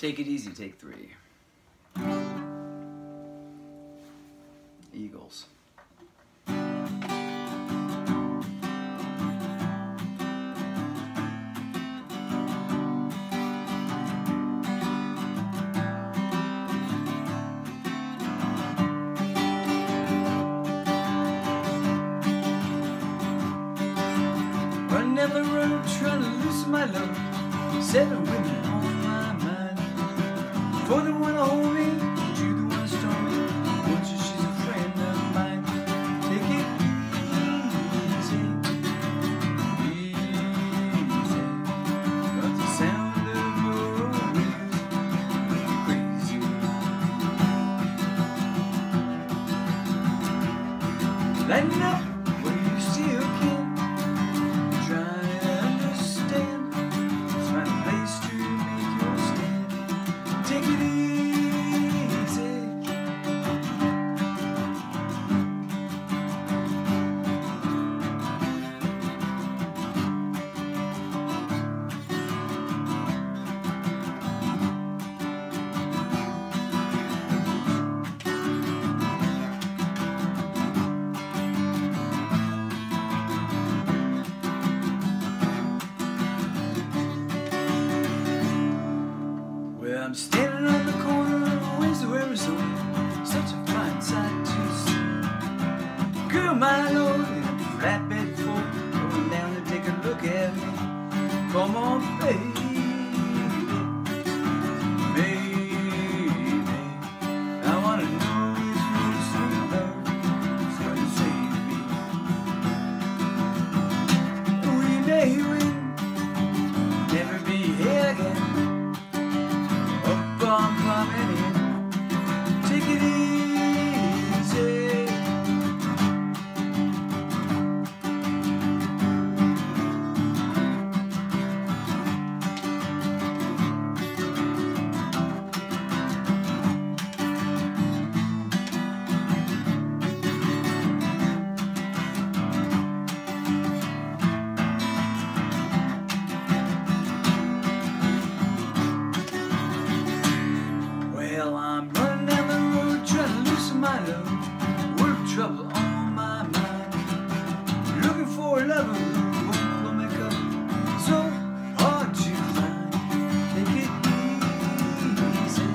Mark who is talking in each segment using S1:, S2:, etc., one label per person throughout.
S1: Take it easy, take three. Eagles. Running down the road, trying to loosen my load. Seven women. For the one to hold me, two the one to me. Says she's a friend of mine. Take it easy, easy. Got the sound of your crazy. My lord, in a flatbed Ford, going down to take a look at me. Come on. Baby, my load. Work trouble on my mind. Looking for a lover who pull me up. So hard to find. Take it easy.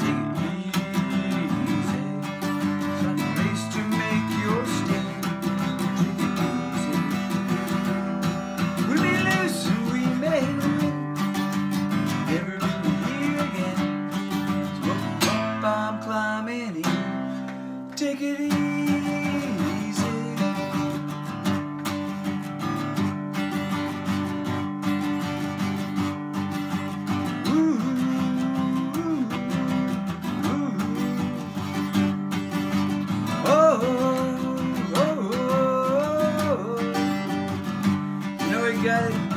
S1: Take it easy. Find a place to make your stand. Take it easy. We may lose and we may. Never be here again. So up I'm climbing in. Take it easy. Ooh, ooh, ooh. Oh, oh, oh, oh. oh. You know we got it.